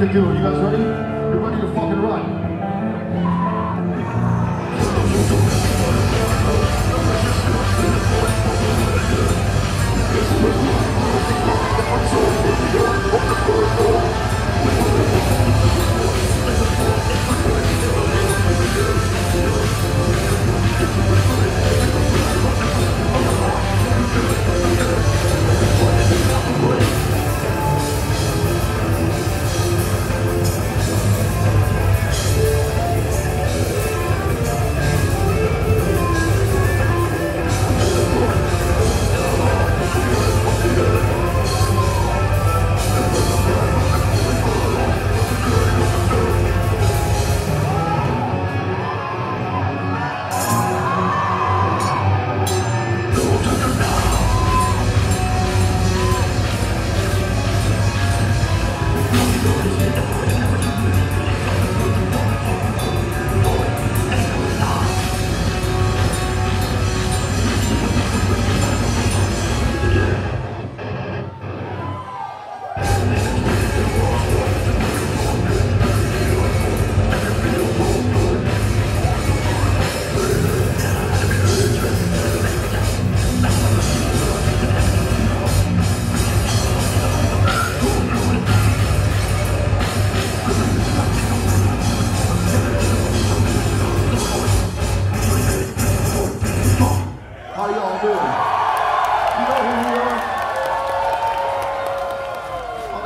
the do.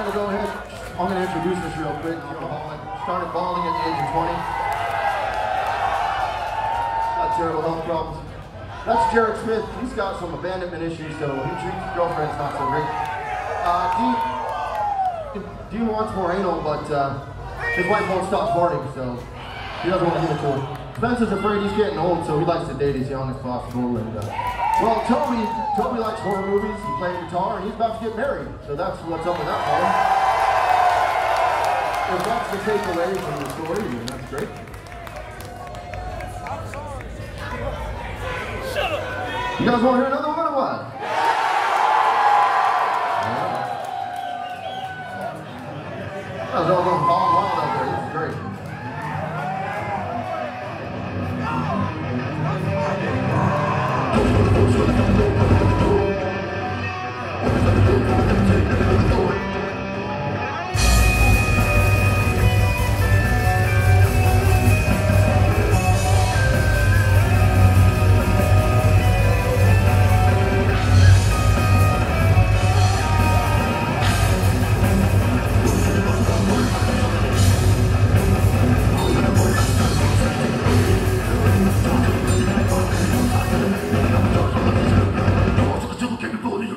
I'm gonna go ahead. I'm gonna introduce this real quick. Started balding at the age of 20. Got terrible health problems. That's Jared Smith. He's got some abandonment issues, so he treats his girlfriends not so great. Uh, Dean, Dean wants more anal, but uh, his wife won't stop farting, so he doesn't want to give it to her. Spencer's afraid he's getting old, so he likes to date as young as possible. And uh, well, Tobi, Tobi likes horror movies. He plays guitar, and he's about to get married. So that's what's up with that one. If that's the takeaway from the story, then that's great. You guys want to hear another one or what? Yeah. That was all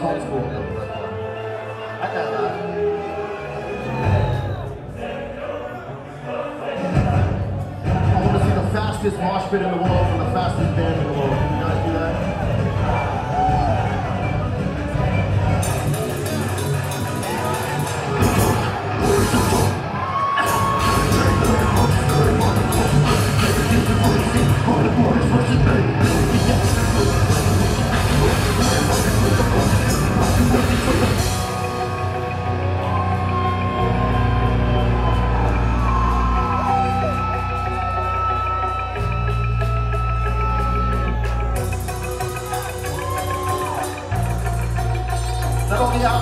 I got that. I want to see the fastest mosh pit in the world from the fastest band in the world. Can you guys do that?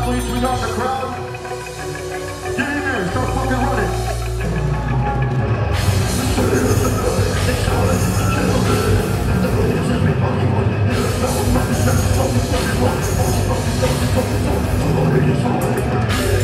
Athletes, we got the crowd. Get in there, start fucking running. Think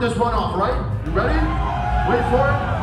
This run off, right? You ready? Wait for it.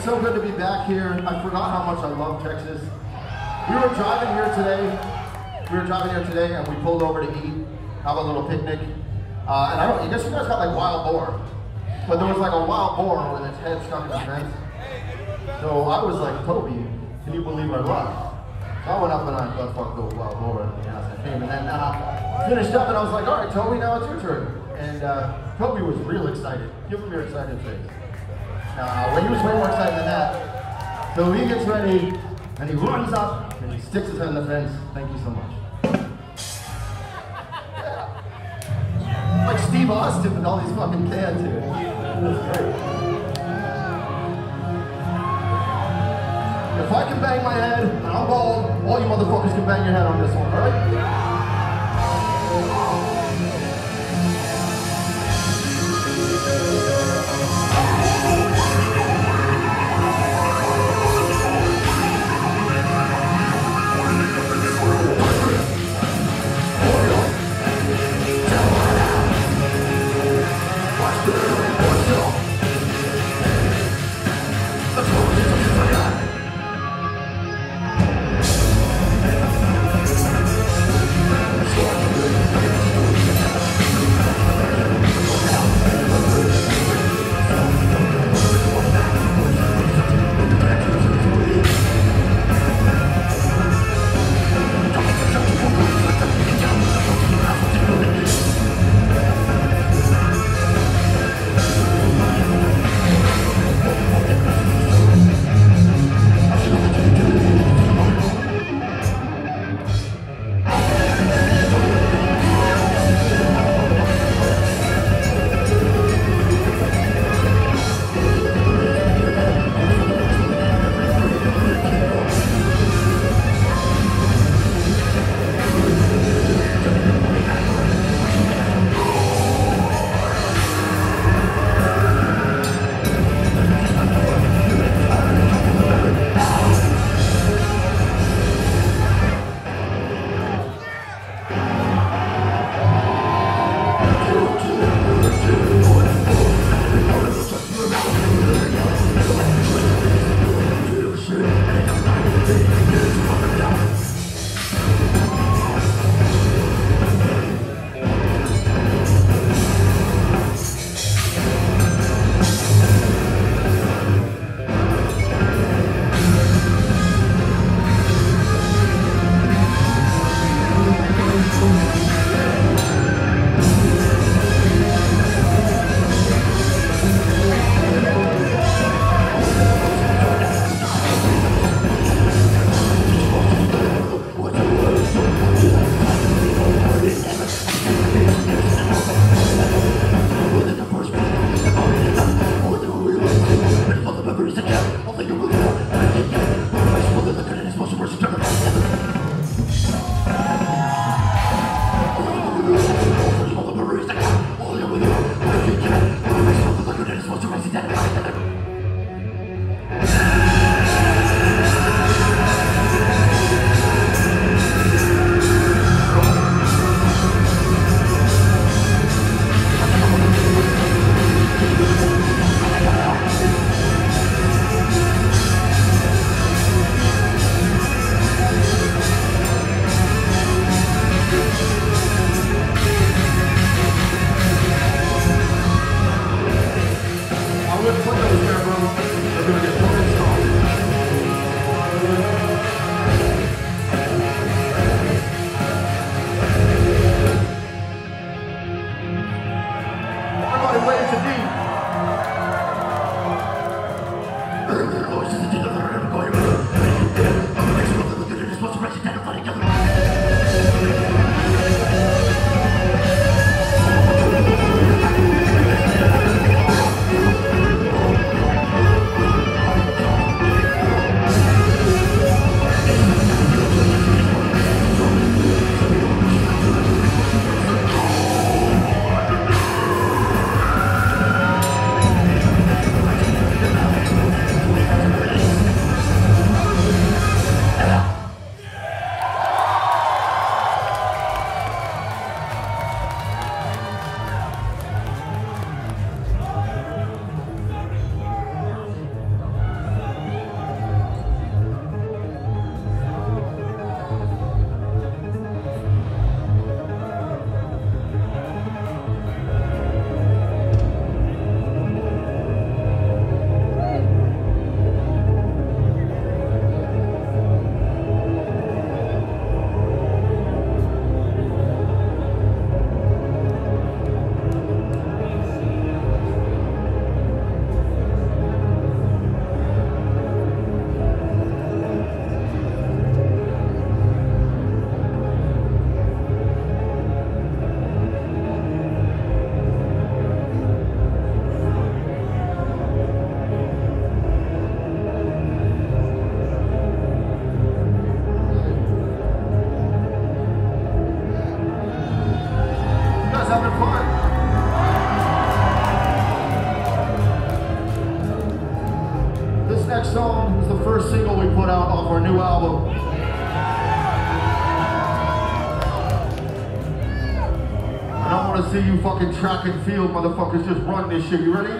It's so good to be back here. I forgot how much I love Texas. We were driving here today. We were driving here today and we pulled over to eat, have a little picnic. Uh, and I don't, I guess you guys got like wild boar. But there was like a wild boar with its head stuck in the fence. So I was like, Tobi, can you believe our luck? So I went up and I got fucked the wild boar in the ass and came. And then uh, finished up and I was like, all right, Tobi, now it's your turn. And uh, Toby was real excited. Give him your excited face. Uh, well, he was way more excited than that. So he gets ready and he runs up and he sticks his head in the fence. Thank you so much. Like Steve Austin with all these fucking cans here. If I can bang my head and I'm bald, all you motherfuckers can bang your head on this one, alright? motherfucking track and field motherfuckers just run this shit. You ready?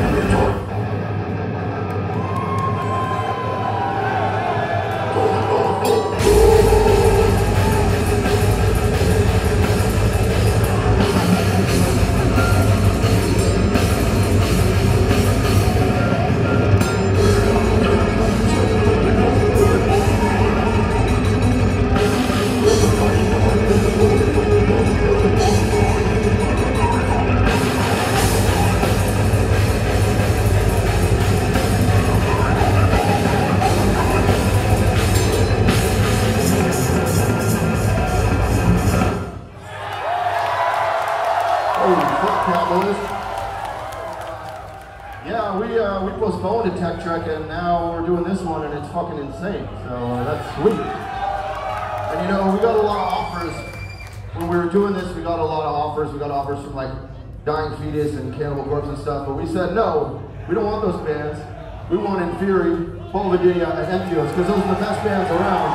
Fury, Vulvodynia, and Entheos, because those are the best bands around.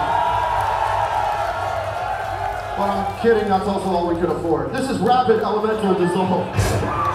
But I'm kidding, that's also all we could afford. This is Rapid Elemental Dissolve.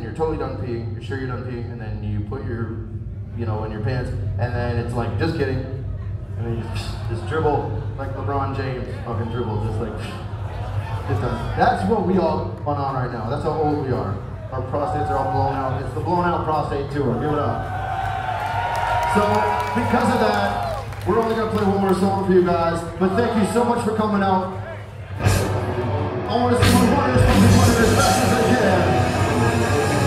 And you're totally done peeing, you're sure you're done peeing, and then you put your, you know, in your pants, and then it's like, just kidding, and then you just dribble like LeBron James fucking dribble, just like, just done. That's what we all on on right now. That's how old we are. Our prostates are all blown out. It's the blown out prostate tour. Give it up. So, because of that, we're only gonna play one more song for you guys. But thank you so much for coming out. I want to see running as fast as I can. Thank you.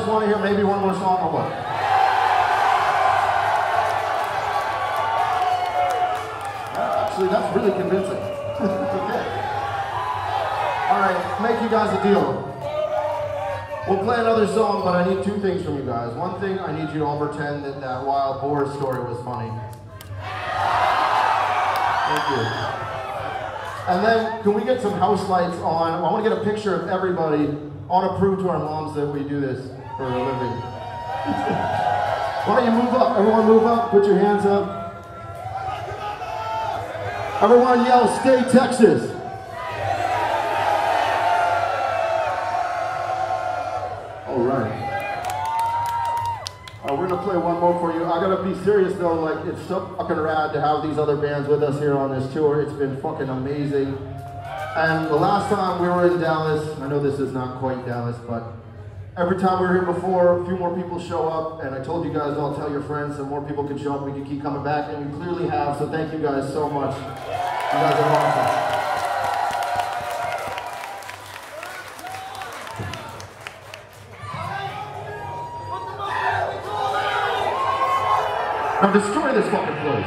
Guys want to hear maybe one more song or what? Actually, that's really convincing. okay. All right, make you guys a deal. We'll play another song, but I need two things from you guys. One thing, I need you to all pretend that that wild boar story was funny. Thank you. And then, can we get some house lights on? I want to get a picture of everybody. I want to prove to our moms that we do this for a living. Why don't you move up? Everyone move up. Put your hands up. Everyone yell, stay Texas. All right. We're gonna play one more for you. I gotta be serious though, like it's so fucking rad to have these other bands with us here on this tour. It's been fucking amazing. And the last time we were in Dallas, I know this is not quite Dallas, but Every time we were here before, a few more people show up, and I told you guys I'll tell your friends so more people can show up. We can keep coming back, and we clearly have, so thank you guys so much. You guys are awesome. Now destroy this fucking place.